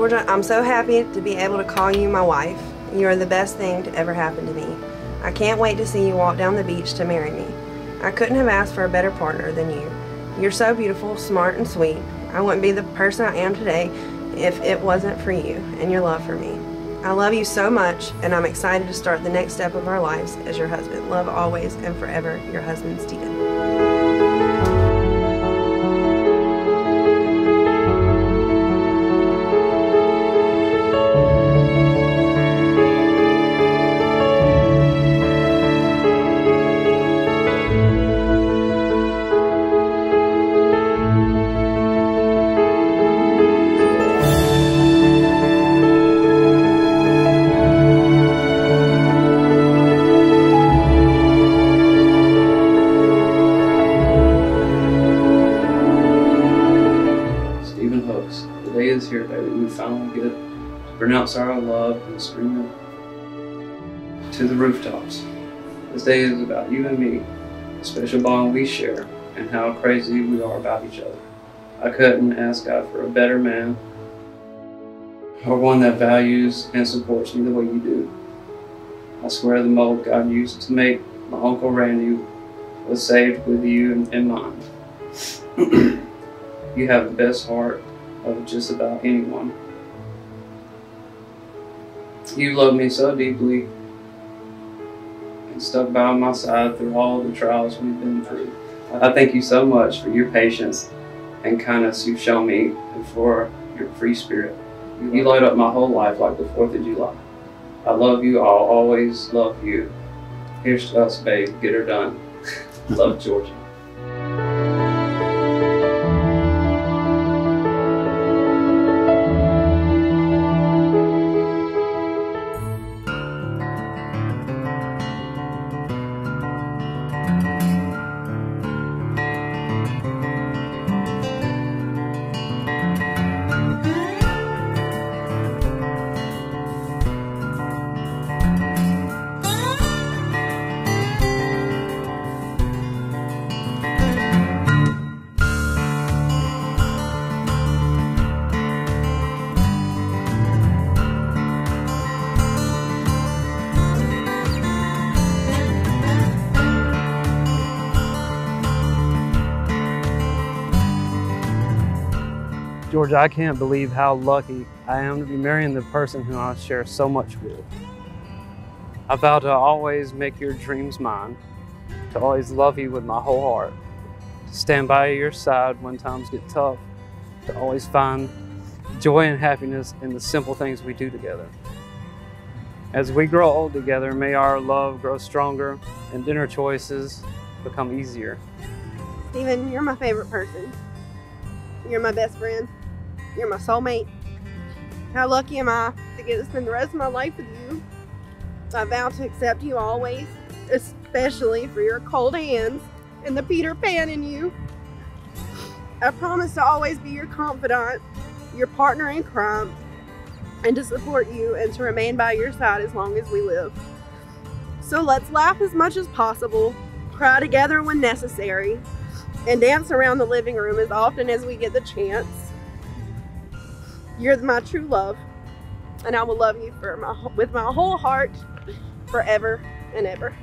Georgia, I'm so happy to be able to call you my wife. You are the best thing to ever happen to me. I can't wait to see you walk down the beach to marry me. I couldn't have asked for a better partner than you. You're so beautiful, smart, and sweet. I wouldn't be the person I am today if it wasn't for you and your love for me. I love you so much, and I'm excited to start the next step of our lives as your husband. Love always and forever, your husband, Steven. Hooks. The day is here, baby. We finally get to pronounce our love and scream it to the rooftops. This day is about you and me, the special bond we share, and how crazy we are about each other. I couldn't ask God for a better man or one that values and supports me the way you do. I swear the mold God used to make my Uncle Randy was saved with you in mind. you have the best heart of just about anyone. You love me so deeply and stuck by my side through all the trials we've been through. I thank you so much for your patience and kindness you've shown me and for your free spirit. You light up my whole life like the 4th of July. I love you. I'll always love you. Here's to us, babe. Get her done. love, Georgia. Georgia, I can't believe how lucky I am to be marrying the person who I share so much with. I vow to always make your dreams mine, to always love you with my whole heart, to stand by your side when times get tough, to always find joy and happiness in the simple things we do together. As we grow old together, may our love grow stronger and dinner choices become easier. Steven, you're my favorite person. You're my best friend. You're my soulmate. How lucky am I to get to spend the rest of my life with you? I vow to accept you always, especially for your cold hands and the Peter Pan in you. I promise to always be your confidant, your partner in crime, and to support you and to remain by your side as long as we live. So let's laugh as much as possible, cry together when necessary, and dance around the living room as often as we get the chance. You're my true love, and I will love you for my with my whole heart forever and ever.